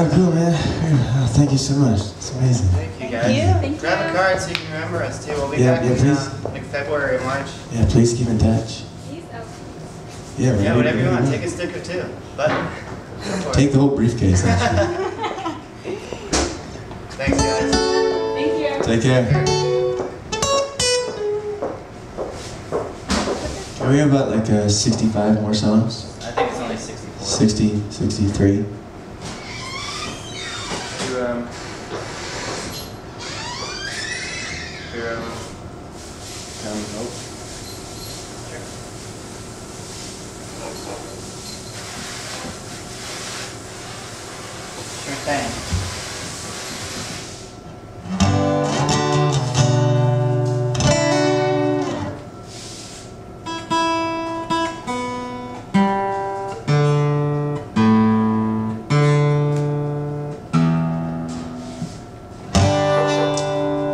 Oh, cool, man. Oh, thank you so much. It's amazing. Thank you Thank guys. you. Thank Grab you. a card so you can remember us too. We'll be Yeah, back yeah, in please. uh, like February, March. Yeah, please keep in touch. Yeah, Yeah, whatever you want. Take a sticker too. But go for it. Take the whole briefcase. actually. Thanks, guys. Thank you. Take care. Can we have about like uh, 65 more songs? I think it's only 64. 60, 63. Um, you, um, um, nope. Sure. Sure thing.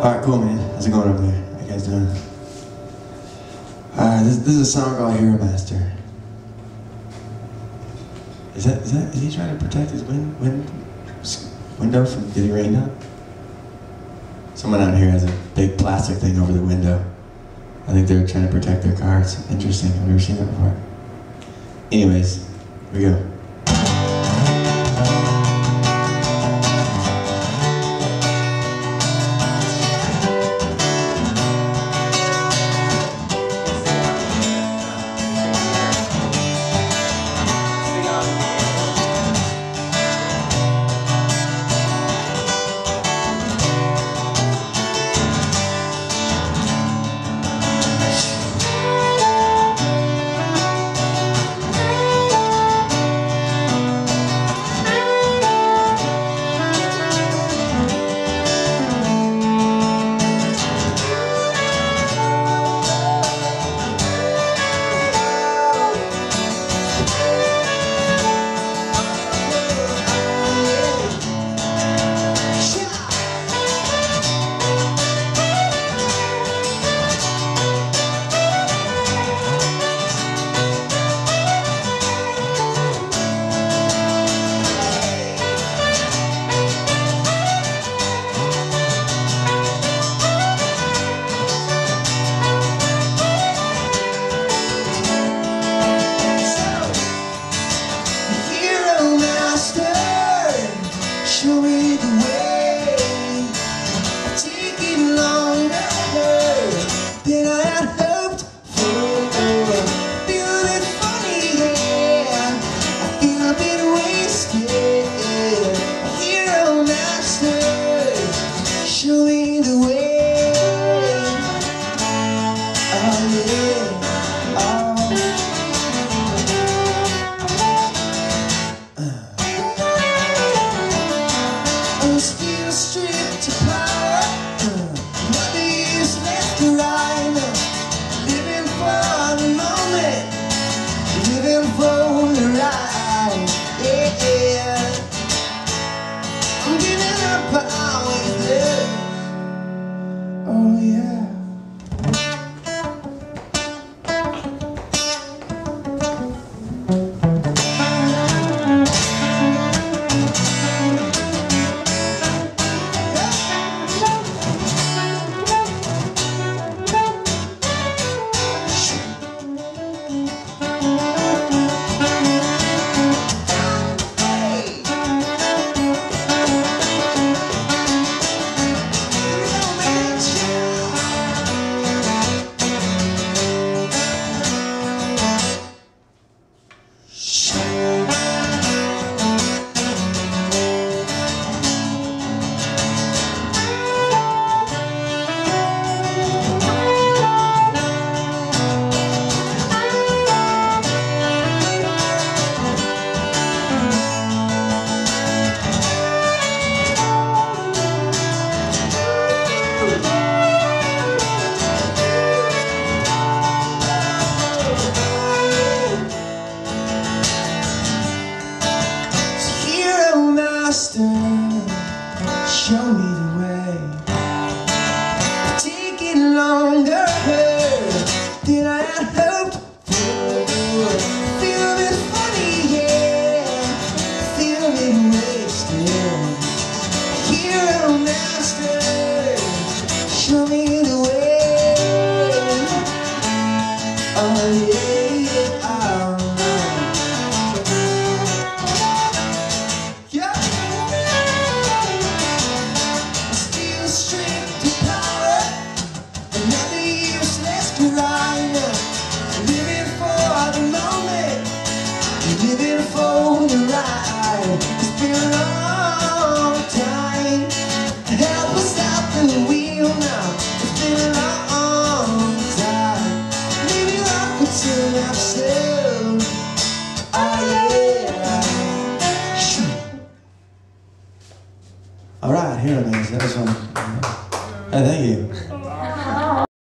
Alright, cool, man. How's it going over there? How you guys doing? Alright, this, this is a song called Hero Master. Is that, is that, is he trying to protect his win, win, window from getting rained on? Someone out here has a big plastic thing over the window. I think they're trying to protect their car. It's interesting. I've never seen that before. Anyways, here we go. Just